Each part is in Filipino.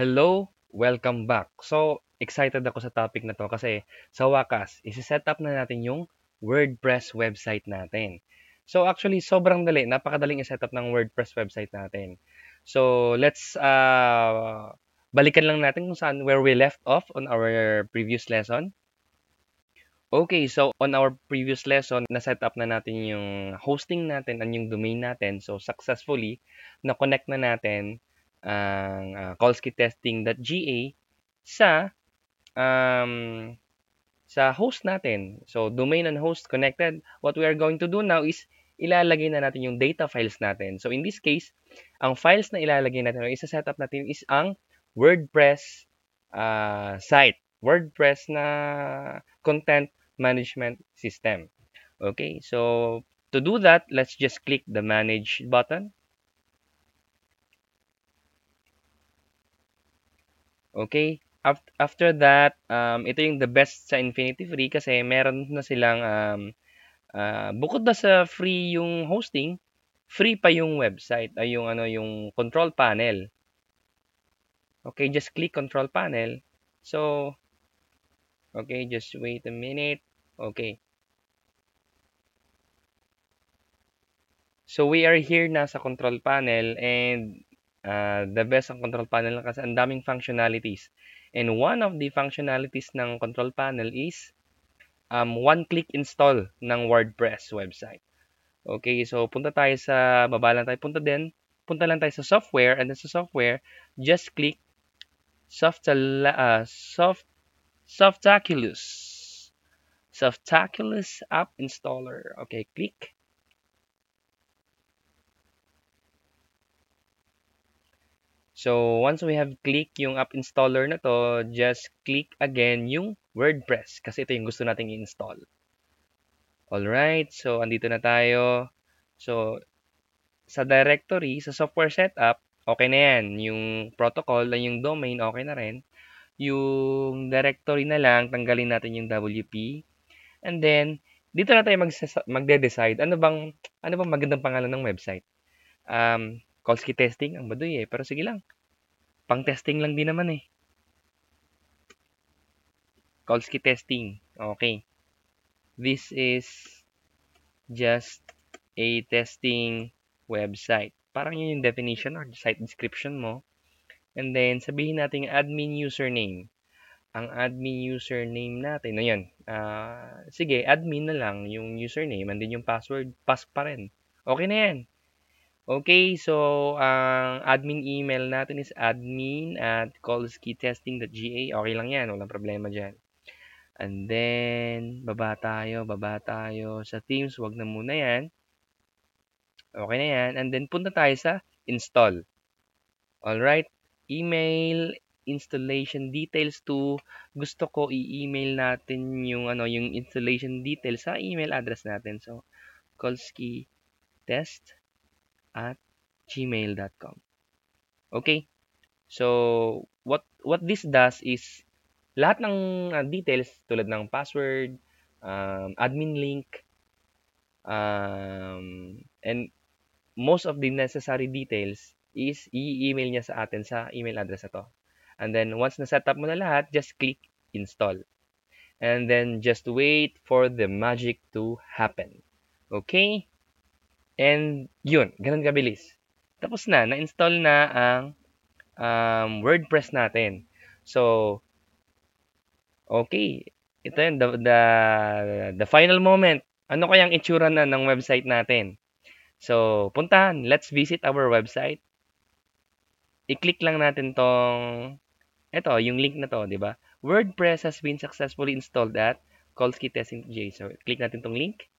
Hello, welcome back. So, excited ako sa topic na to kasi sa wakas, isi-set up na natin yung WordPress website natin. So, actually, sobrang dali. Napakadaling i-set up ng WordPress website natin. So, let's uh, balikan lang natin kung saan where we left off on our previous lesson. Okay, so on our previous lesson, na-set up na natin yung hosting natin and yung domain natin. So, successfully, na-connect na natin ang uh, callskitesting.ga sa um, sa host natin. So, domain and host connected. What we are going to do now is ilalagay na natin yung data files natin. So, in this case, ang files na ilalagay natin o isa-set up natin is ang WordPress uh, site. WordPress na content management system. Okay, so to do that, let's just click the manage button. Okay, after that, um, ito yung the best sa Infinity Free kasi meron na silang, um, uh, bukod na sa free yung hosting, free pa yung website, ay yung ano, yung control panel. Okay, just click control panel. So, okay, just wait a minute. Okay. So, we are here na sa control panel and uh, the best ang control panel kasi ang daming functionalities. And one of the functionalities ng control panel is um, one-click install ng WordPress website. Okay, so punta tayo sa, baba lang tayo, punta din, punta lang tayo sa software, and then sa software, just click soft, uh, soft, Softaculous. Softaculous App Installer. Okay, click. So, once we have click yung app installer na to, just click again yung WordPress kasi ito yung gusto nating i-install. Alright, so andito na tayo. So, sa directory, sa software setup, okay na yan. Yung protocol, yung domain, okay na rin. Yung directory na lang, tanggalin natin yung WP. And then, dito na tayo mag magde-decide ano bang ano bang magandang pangalan ng website. Um, Kolsky testing ang baduy eh, pero sige lang. Pang testing lang din naman eh. Kolsky testing. Okay. This is just a testing website. Parang yun yung definition or site description mo. And then, sabihin natin admin username ang admin username natin. na yan. Uh, sige, admin na lang yung username and then yung password, pass pa rin. Okay na yan. Okay, so ang admin email natin is admin at callskeytesting.ga. Okay lang yan, walang problema dyan. And then, baba tayo, baba tayo sa Teams. Wag na muna yan. Okay na yan. And then, punta tayo sa install. Alright, email installation details to gusto ko i-email natin yung ano yung installation details sa email address natin. So Kolsky test at gmail.com. Okay? So what what this does is lahat ng uh, details tulad ng password, um, admin link, um, and most of the necessary details is i-email niya sa atin sa email address na. And then once na set up mo na lahat, just click install. And then just wait for the magic to happen. Okay? And yun, ganun kabilis. Tapos na, na-install na ang um, WordPress natin. So, okay. Ito yun, the, the, the final moment. Ano kayang itsura na ng website natin? So, puntahan. Let's visit our website. I-click lang natin tong ito, yung link na to, di ba? WordPress has been successfully installed at Kolsky Testing J. So, click natin tong link.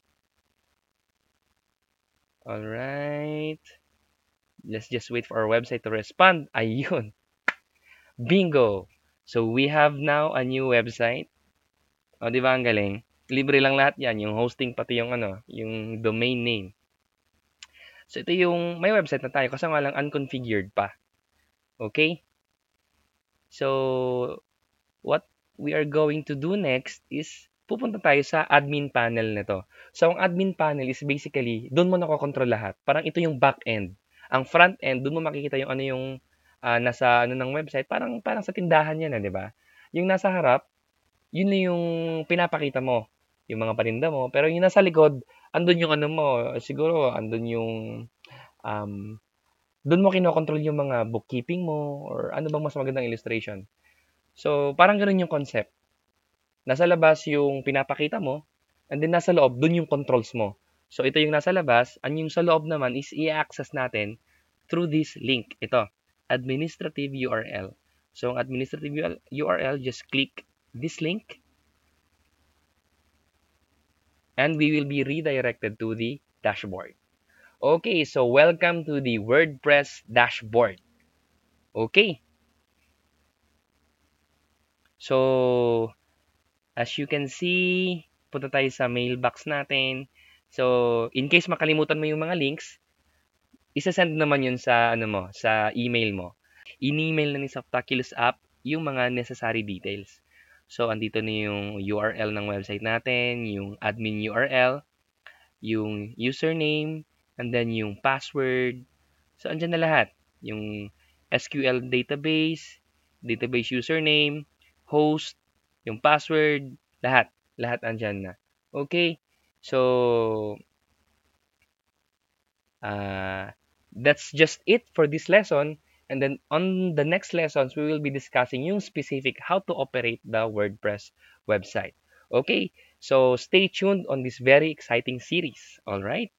Alright. Let's just wait for our website to respond. Ayun. Bingo! So, we have now a new website. O, di ba ang galing? Libre lang lahat yan. Yung hosting, pati yung ano, yung domain name. So, ito yung, may website na tayo kasi nga lang unconfigured pa. Okay? So, what we are going to do next is pupunta tayo sa admin panel nito. So, ang admin panel is basically, doon mo nakokontrol lahat. Parang ito yung back end. Ang front end, doon mo makikita yung ano yung ah, nasa ano ng website, parang parang sa tindahan 'yan, eh, 'di ba? Yung nasa harap, yun na yung pinapakita mo, yung mga paninda mo, pero yung nasa likod, andun yung ano mo, siguro andun yung um, doon mo kinokontrol yung mga bookkeeping mo or ano bang mas magandang illustration. So, parang ganoon yung concept. Nasa labas yung pinapakita mo, and then nasa loob, doon yung controls mo. So, ito yung nasa labas, and yung sa loob naman is i-access natin through this link. Ito, administrative URL. So, ang administrative URL, just click this link and we will be redirected to the dashboard. Okay, so welcome to the WordPress dashboard. Okay. So, as you can see, punta tayo sa mailbox natin. So, in case makalimutan mo yung mga links, isa-send naman yun sa ano mo, sa email mo. In-email na ni Softaculous app yung mga necessary details. So, andito na yung URL ng website natin, yung admin URL, yung username, and then yung password. So, andyan na lahat. Yung SQL database, database username, host, yung password, lahat. Lahat andyan na. Okay? So, uh, that's just it for this lesson. And then on the next lessons, we will be discussing yung specific how to operate the WordPress website. Okay, so stay tuned on this very exciting series. All right.